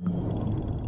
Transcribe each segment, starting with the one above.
you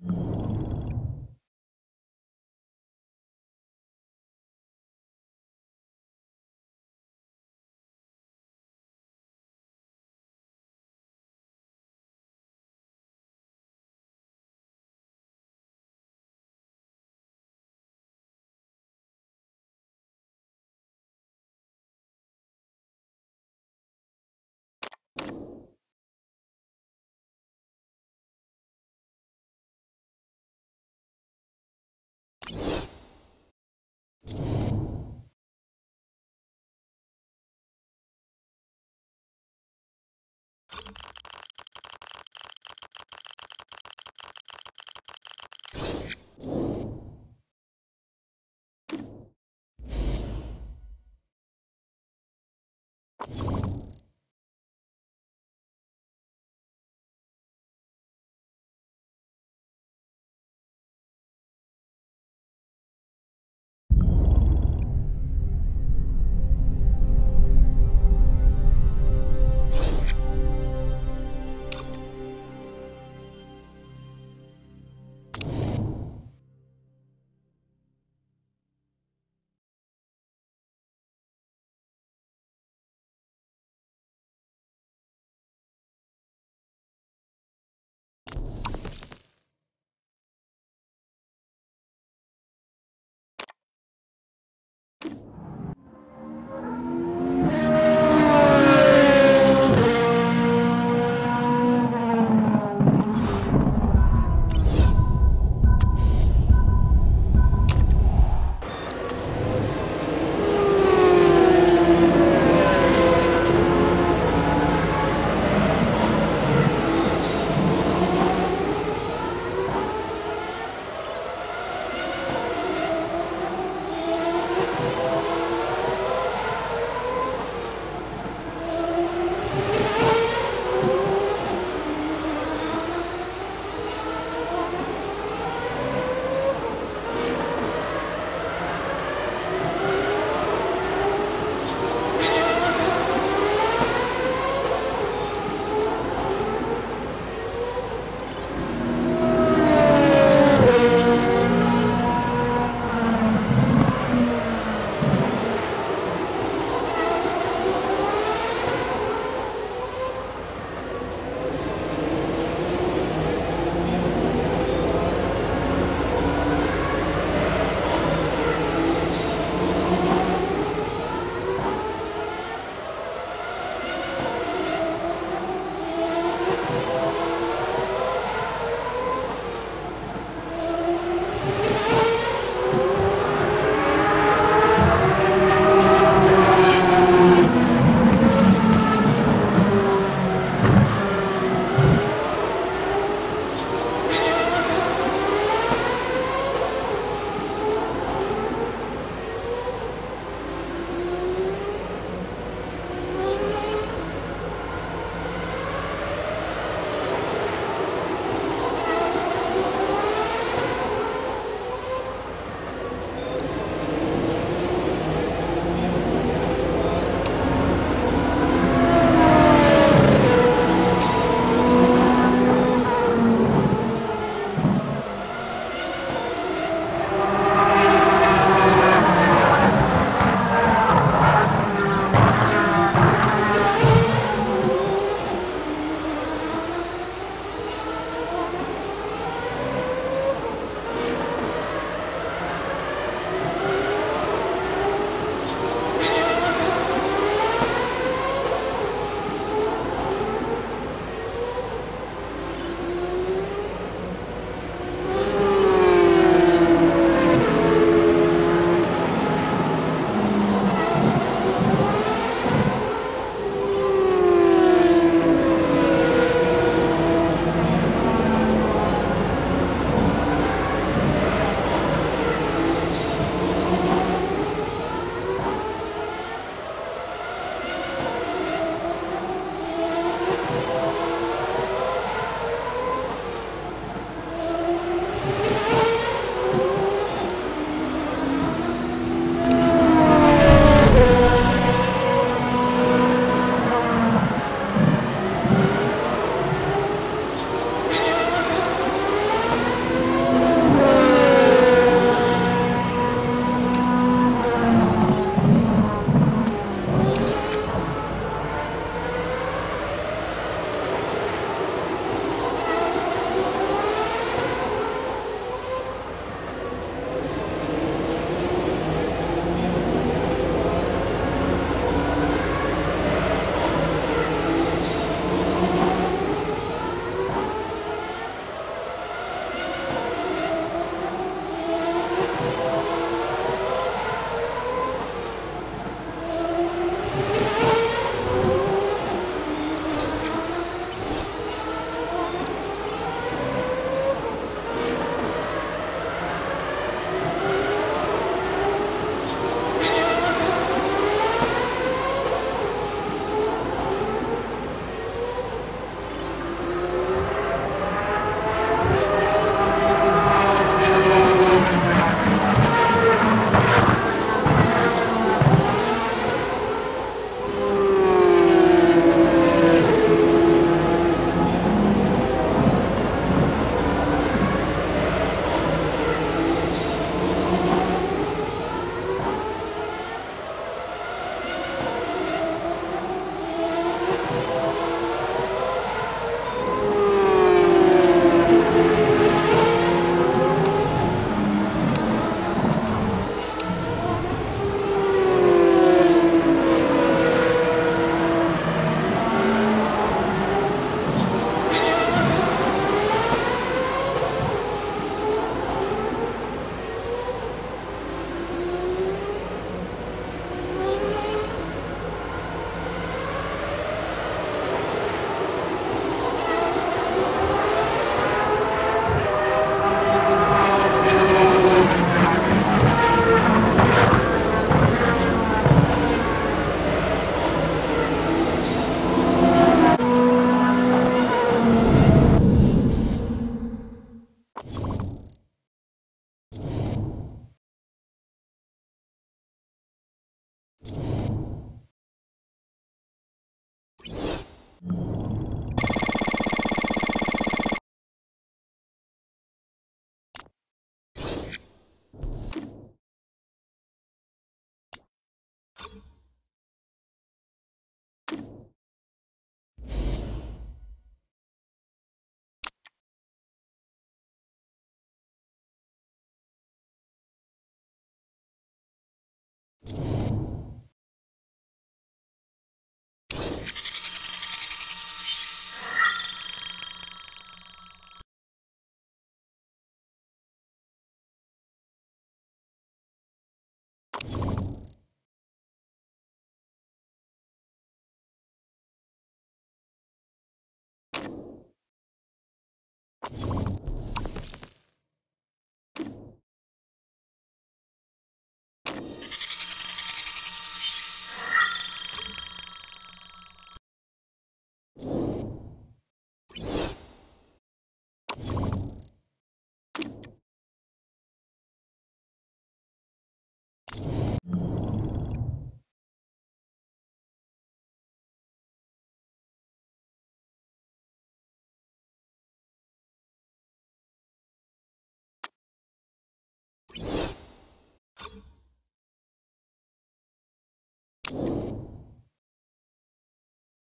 you